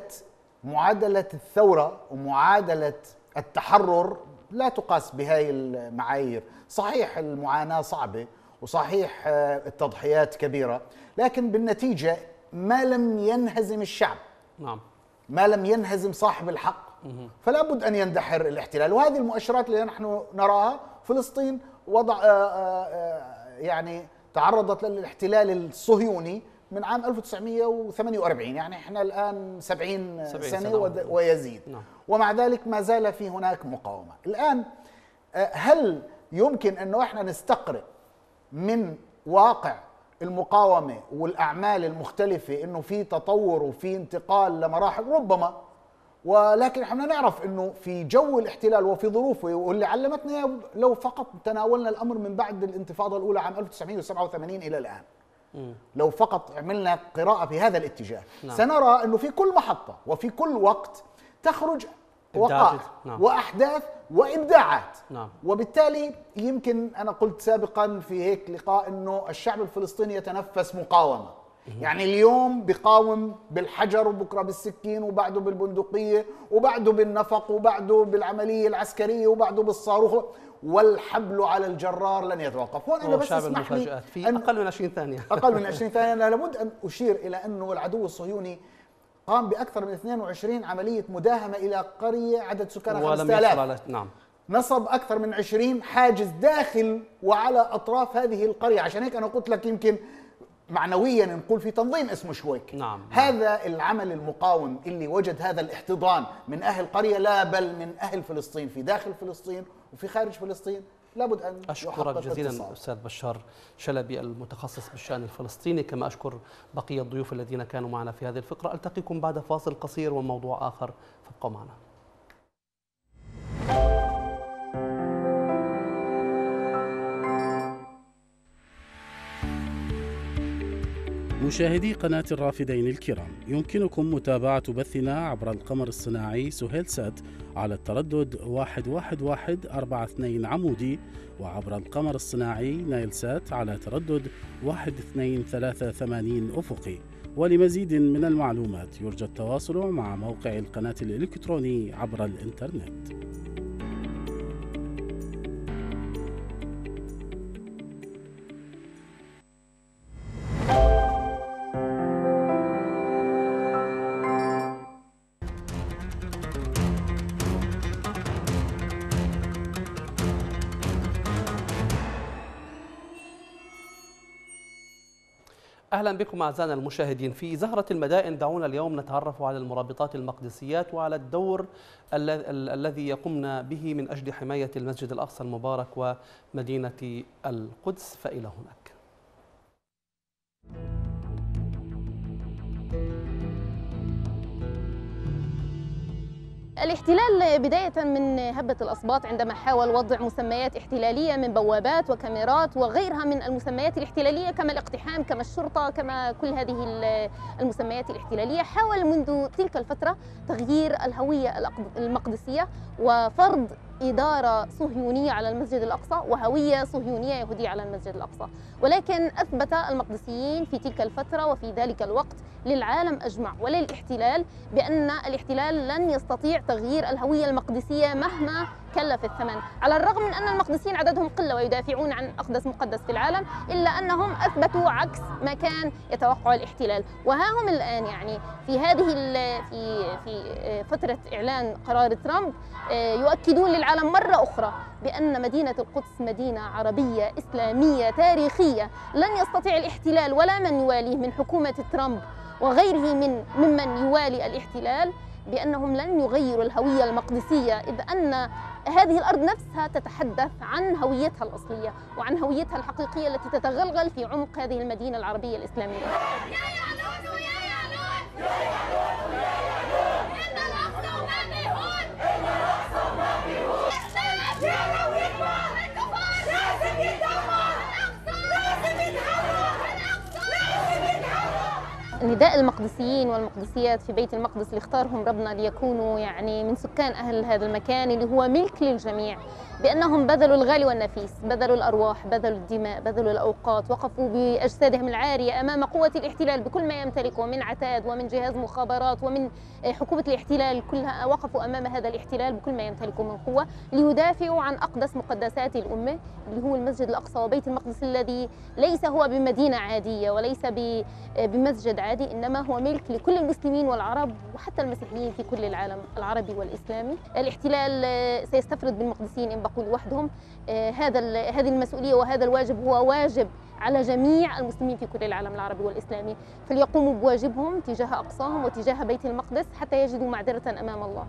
معادلة الثورة ومعادلة التحرر لا تقاس بهاي المعايير. صحيح المعاناة صعبة وصحيح التضحيات كبيرة لكن بالنتيجة ما لم ينهزم الشعب. نعم. ما لم ينهزم صاحب الحق. فلا بد أن يندحر الاحتلال. وهذه المؤشرات اللي نحن نراها فلسطين وضع آه، آه، آه، يعني تعرضت للاحتلال الصهيوني من عام 1948 يعني إحنا الآن 70 70 سنة سنة. ويزيد. نعم. ومع ذلك ما زال في هناك مقاومة. الآن هل يمكن أنه إحنا نستقرئ من واقع المقاومة والأعمال المختلفة إنه في تطور وفي انتقال لمراحل ربما ولكن إحنا نعرف إنه في جو الاحتلال وفي ظروفه واللي علمتنا لو فقط تناولنا الأمر من بعد الانتفاضة الأولى عام 1987 إلى الآن لو فقط عملنا قراءة في هذا الاتجاه نعم. سنرى إنه في كل محطة وفي كل وقت تخرج. وقائع نعم. وأحداث وإبداعات. نعم. وبالتالي يمكن أنا قلت سابقا في هيك لقاء إنه الشعب الفلسطيني يتنفس مقاومة. يعني اليوم بقاوم بالحجر وبكرة بالسكين وبعده بالبندقية وبعده بالنفق وبعده بالعملية العسكرية وبعده بالصاروخ والحبل على الجرار لن يتوقف. هون أنا بس اسمح لي في أقل من 20 ثانية. أقل من 20 (laughs) ثانية أنا لابد أن أشير إلى أنه العدو الصهيوني قام بأكثر من 22 عملية مداهمة إلى قرية عدد سكانها ولم 5000 يحصل على نعم. نصب أكثر من 20 حاجز داخل وعلى أطراف هذه القرية. عشان هيك أنا قلت لك يمكن معنويا نقول في تنظيم اسمه شويك. نعم. هذا العمل المقاوم اللي وجد هذا الاحتضان من أهل قرية لا بل من أهل فلسطين في داخل فلسطين وفي خارج فلسطين. لابد أن أشكرك جزيلا اتصال. أستاذ بشار شلبي المتخصص بالشأن الفلسطيني. كما أشكر بقية الضيوف الذين كانوا معنا في هذه الفقرة ألتقيكم بعد فاصل قصير وموضوع آخر. فابقوا معنا. مشاهدي قناة الرافدين الكرام يمكنكم متابعة بثنا عبر القمر الصناعي سهيل سات على التردد 11142 عمودي وعبر القمر الصناعي نايل سات على تردد 1238 أفقي. ولمزيد من المعلومات يرجى التواصل مع موقع القناة الإلكتروني عبر الإنترنت. أهلا بكم أعزائنا المشاهدين. في زهرة المدائن دعونا اليوم نتعرف على المرابطات المقدسيات وعلى الدور ال- ال- الذي يقمن به من أجل حماية المسجد الأقصى المبارك ومدينة القدس. فإلى هناك. الاحتلال بداية من هبة الأسباط عندما حاول وضع مسميات احتلالية من بوابات وكاميرات وغيرها من المسميات الاحتلالية كما الاقتحام كما الشرطة كما كل هذه ال- المسميات الاحتلالية. حاول منذ تلك الفترة تغيير الهوية المقدسية وفرض إدارة صهيونية على المسجد الأقصى وهوية صهيونية يهودية على المسجد الأقصى. ولكن أثبت المقدسيين في تلك الفترة وفي ذلك الوقت للعالم أجمع وللإحتلال بأن الاحتلال لن يستطيع تغيير الهوية المقدسية مهما كلف الثمن. على الرغم من أن المقدسيين عددهم قلة ويدافعون عن أقدس مقدس في العالم إلا أنهم أثبتوا عكس ما كان يتوقع الاحتلال. وها هم الآن يعني في هذه في في فترة إعلان قرار ترامب آه، يؤكدون للعالم مرة أخرى بأن مدينة القدس مدينة عربية إسلامية تاريخية. لن يستطيع الاحتلال ولا من يواليه من حكومة ترامب وغيره من ممن يوالي الاحتلال بأنهم لن يغيروا الهوية المقدسية إذ أن هذه الأرض نفسها تتحدث عن هويتها الأصلية وعن هويتها الحقيقية التي تتغلغل في عمق هذه المدينة العربية الإسلامية. نداء المقدسيين والمقدسيات في بيت المقدس اللي اختارهم ربنا ليكونوا يعني من سكان أهل هذا المكان اللي هو ملك للجميع. بأنهم بذلوا الغالي والنفيس بذلوا الأرواح بذلوا الدماء بذلوا الأوقات وقفوا بأجسادهم العارية أمام قوة الاحتلال بكل ما يمتلكه من عتاد ومن جهاز مخابرات ومن حكومة الاحتلال كلها وقفوا أمام هذا الاحتلال بكل ما يمتلكه من قوة ليدافعوا عن أقدس مقدسات الأمة اللي هو المسجد الأقصى وبيت المقدس الذي ليس هو بمدينة عادية وليس ب- بمسجد عادي إنما هو ملك لكل المسلمين والعرب وحتى المسيحيين في كل العالم العربي والإسلامي. الاحتلال آه، سيستفرد بالمقدسيين إن بقوا لوحدهم آه، هذا هذه المسؤولية وهذا الواجب هو واجب على جميع المسلمين في كل العالم العربي والإسلامي. فليقوموا بواجبهم تجاه أقصاهم وتجاه بيت المقدس حتى يجدوا معذرة أمام الله.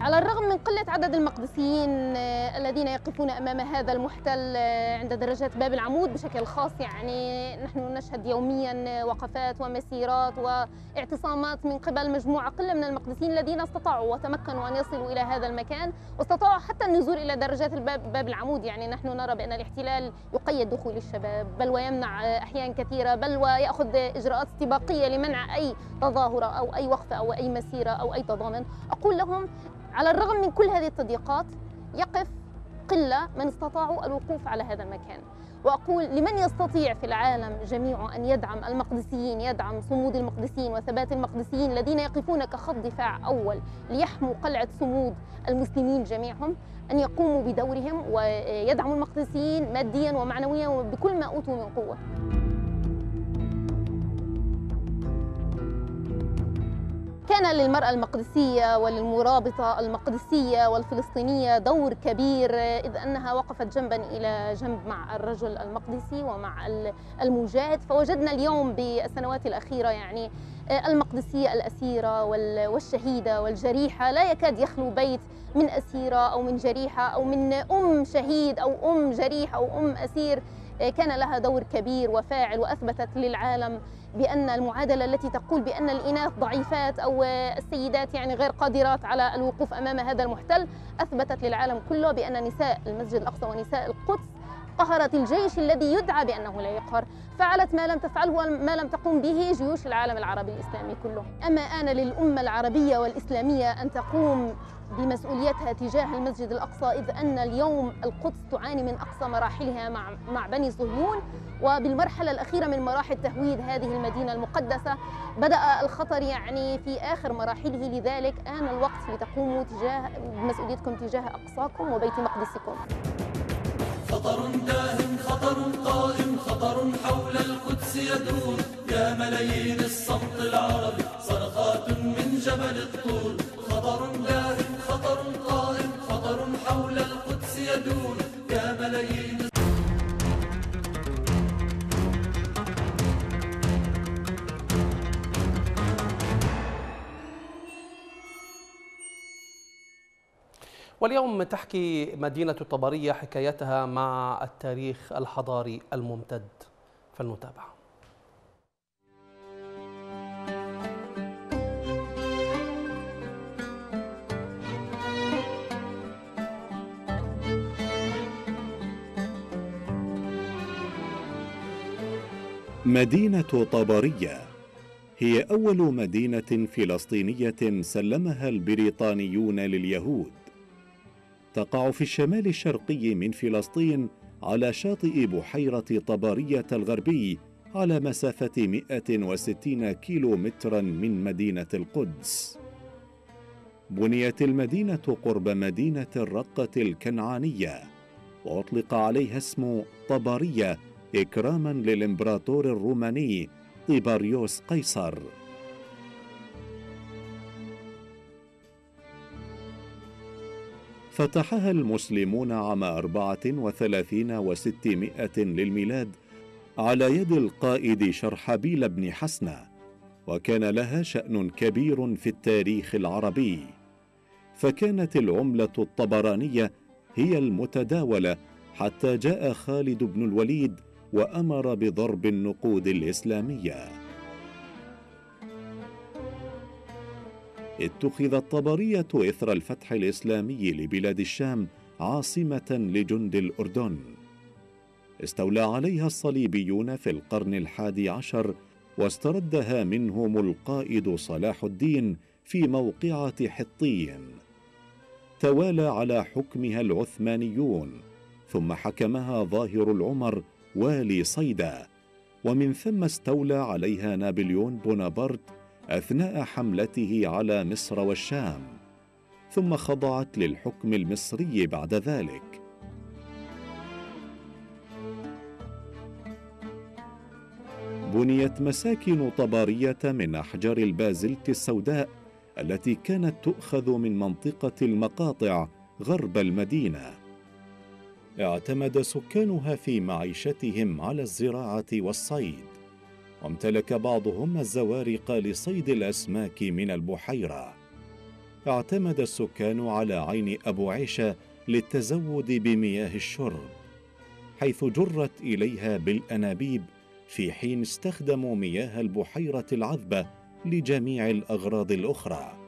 على الرغم من قلة عدد المقدسيين آه، الذين يقفون أمام هذا المحتل آه، عند درجات باب العمود بشكل خاص يعني نحن نشهد يوميا وقفات ومسيرات واعتصامات من قبل مجموعة قلة من المقدسيين الذين استطاعوا وتمكنوا أن يصلوا إلى هذا المكان واستطاعوا حتى النزول إلى درجات الباب باب العمود. يعني نحن نرى بأن الاحتلال يقيد دخول الشباب بل ويمنع أحيان كثيرة بل ويأخذ إجراءات استباقية لمنع أي تظاهرة أو أي وقفة أو أي مسيرة أو أي تضامن. أقول لهم على الرغم من كل هذه التضييقات يقف قلة من استطاعوا الوقوف على هذا المكان. وأقول لمن يستطيع في العالم جميعه أن يدعم المقدسيين يدعم صمود المقدسيين وثبات المقدسيين الذين يقفون كخط دفاع أول ليحموا قلعة صمود المسلمين جميعهم أن يقوموا بدورهم ويدعموا المقدسيين ماديا ومعنويا وبكل ما أوتوا من قوة. كان للمرأة المقدسية وللمرابطة المقدسية والفلسطينية دور كبير إذ أنها وقفت جنبا إلى جنب مع الرجل المقدسي ومع ال- المجاهد فوجدنا اليوم بالسنوات الأخيرة يعني المقدسية الأسيرة وال- والشهيدة والجريحة. لا يكاد يخلو بيت من أسيرة أو من جريحة أو من أم شهيد أو أم جريح أو أم أسير كان لها دور كبير وفاعل وأثبتت للعالم بأن المعادلة التي تقول بأن الإناث ضعيفات أو السيدات يعني غير قادرات على الوقوف أمام هذا المحتل أثبتت للعالم كله بأن نساء المسجد الأقصى ونساء القدس قهرت الجيش الذي يدعى بأنه لا يقهر. فعلت ما لم تفعله وما لم تقم به جيوش العالم العربي الإسلامي كله. أما آن للأمة العربية والإسلامية أن تقوم بمسؤوليتها تجاه المسجد الأقصى إذ أن اليوم القدس تعاني من أقصى مراحلها مع, مع بني صهيون. وبالمرحلة الأخيرة من مراحل تهويد هذه المدينة المقدسة بدأ الخطر يعني في آخر مراحله. لذلك آن الوقت لتقوموا تجاه بمسؤوليتكم تجاه أقصاكم وبيت مقدسكم. خطر داهم خطر قائم خطر حول القدس يدور. يا ملايين الصمت العربي صرخات من جبل الطور خطر داهم حول القدس يدور يا ملايين. واليوم تحكي مدينة الطبرية حكايتها مع التاريخ الحضاري الممتد. فلنتابع. مدينة طبرية هي أول مدينة فلسطينية سلمها البريطانيون لليهود. تقع في الشمال الشرقي من فلسطين على شاطئ بحيرة طبرية الغربي على مسافة 160 كيلو مترا من مدينة القدس. بنيت المدينة قرب مدينة الرقة الكنعانية، وأطلق عليها اسم طبرية إكراما للإمبراطور الروماني طيباريوس قيصر. فتحها المسلمون عام أربعة وثلاثين وستمائة للميلاد على يد القائد شرحبيل بن حسنة وكان لها شأن كبير في التاريخ العربي. فكانت العملة الطبرانية هي المتداولة حتى جاء خالد بن الوليد وأمر بضرب النقود الإسلامية. اتخذت طبريه إثر الفتح الإسلامي لبلاد الشام عاصمة لجند الأردن. استولى عليها الصليبيون في القرن الحادي عشر واستردها منهم القائد صلاح الدين في موقعة حطين. توالى على حكمها العثمانيون ثم حكمها ظاهر العمر والي صيدا. ومن ثم استولى عليها نابليون بونابرت أثناء حملته على مصر والشام. ثم خضعت للحكم المصري بعد ذلك. بنيت مساكن طباريه من أحجار البازلت السوداء التي كانت تؤخذ من منطقة المقاطع غرب المدينة. اعتمد سكانها في معيشتهم على الزراعة والصيد وامتلك بعضهم الزوارق لصيد الأسماك من البحيرة. اعتمد السكان على عين أبو عيشة للتزود بمياه الشرب حيث جرت إليها بالأنابيب في حين استخدموا مياه البحيرة العذبة لجميع الأغراض الأخرى.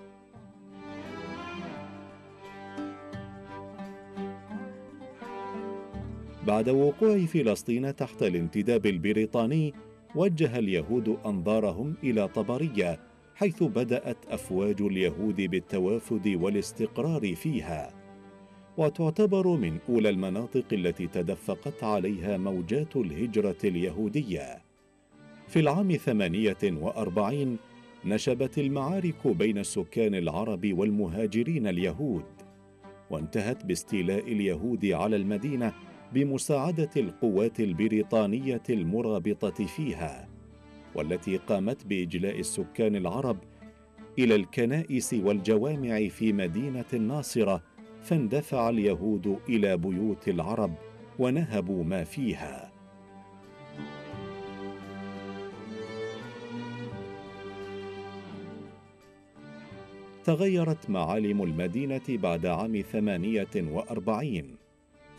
بعد وقوع فلسطين تحت الانتداب البريطاني وجه اليهود أنظارهم إلى طبرية حيث بدأت أفواج اليهود بالتوافد والاستقرار فيها. وتعتبر من أولى المناطق التي تدفقت عليها موجات الهجرة اليهودية. في العام ثمانية وأربعين نشبت المعارك بين السكان العرب والمهاجرين اليهود وانتهت باستيلاء اليهود على المدينة بمساعدة القوات البريطانية المرابطة فيها والتي قامت بإجلاء السكان العرب إلى الكنائس والجوامع في مدينة الناصرة فاندفع اليهود إلى بيوت العرب ونهبوا ما فيها. تغيرت معالم المدينة بعد عام ثمانية وأربعين.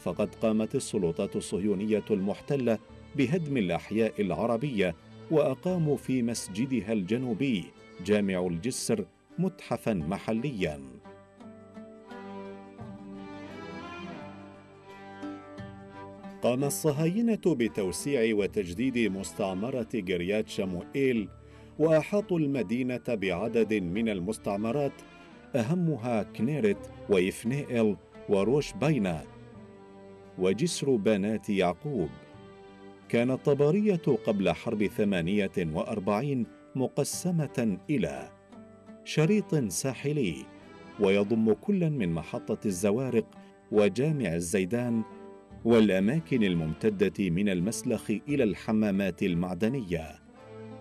فقد قامت السلطات الصهيونية المحتلة بهدم الأحياء العربية وأقاموا في مسجدها الجنوبي جامع الجسر متحفا محليا. قام الصهاينة بتوسيع وتجديد مستعمرة جريات شموئيل وأحاطوا المدينة بعدد من المستعمرات أهمها كنيرت ويفنيئل وروش بينا وجسر بنات يعقوب. كانت طبرية قبل حرب ثمانية وأربعين مقسمة إلى شريط ساحلي ويضم كل من محطة الزوارق وجامع الزيدان والأماكن الممتدة من المسلخ إلى الحمامات المعدنية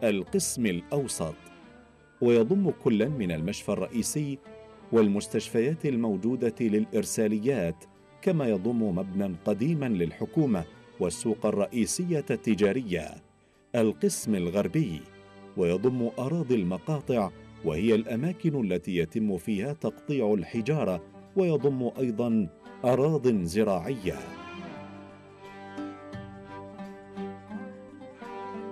القسم الأوسط. ويضم كل من المشفى الرئيسي والمستشفيات الموجودة للإرساليات كما يضم مبنى قديما للحكومة والسوق الرئيسية التجارية القسم الغربي ويضم أراضي المقاطع وهي الأماكن التي يتم فيها تقطيع الحجارة ويضم أيضا اراض زراعية.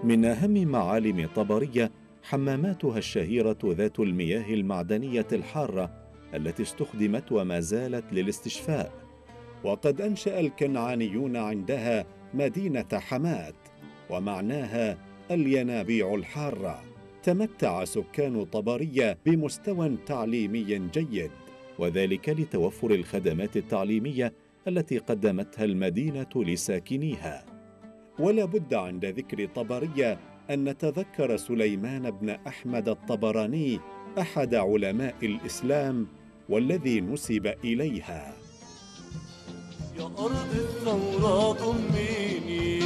من أهم معالم طبرية حماماتها الشهيرة ذات المياه المعدنية الحارة التي استخدمت وما زالت للاستشفاء. وقد أنشأ الكنعانيون عندها مدينة حمات ومعناها الينابيع الحارة. تمتع سكان طبرية بمستوى تعليمي جيد وذلك لتوفر الخدمات التعليمية التي قدمتها المدينة لساكنيها. ولا بد عند ذكر طبرية أن نتذكر سليمان بن أحمد الطبراني أحد علماء الإسلام والذي نسب إليها. يا أرض الثورة ضميني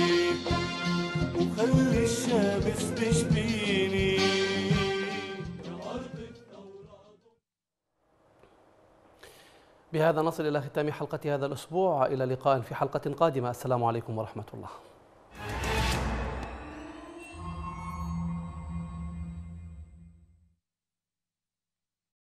وخلي الشمس تشبيني بهذا نصل إلى ختام حلقة هذا الأسبوع. إلى لقاء في حلقة قادمة. السلام عليكم ورحمة الله.